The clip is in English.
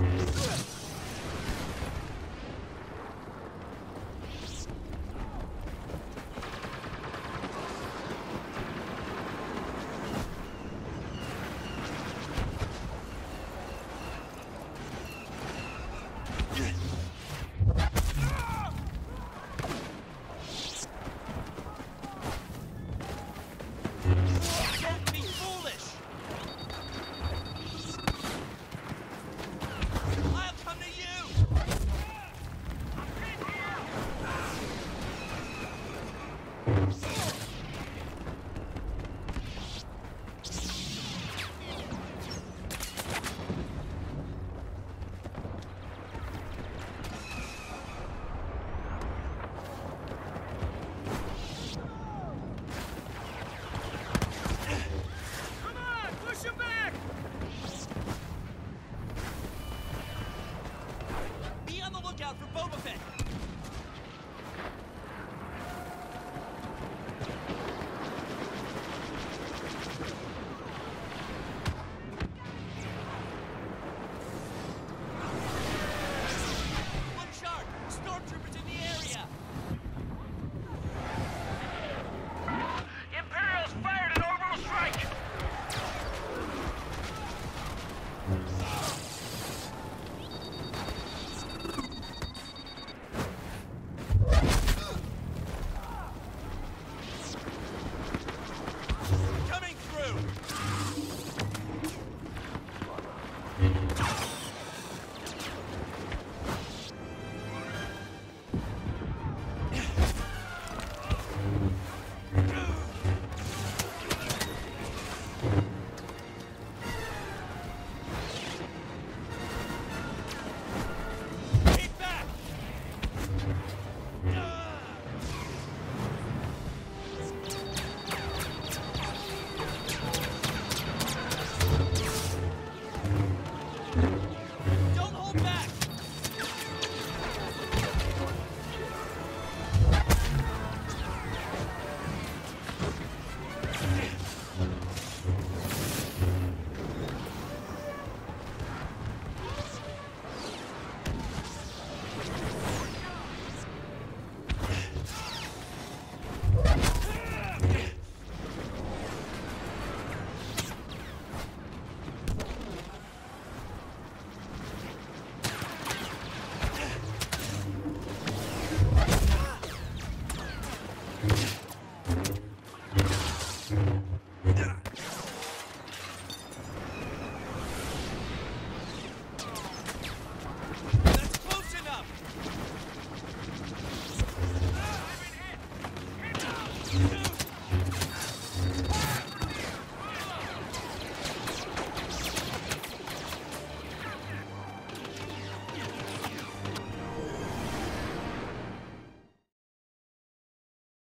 Let's go. Be on the lookout for Boba Fett!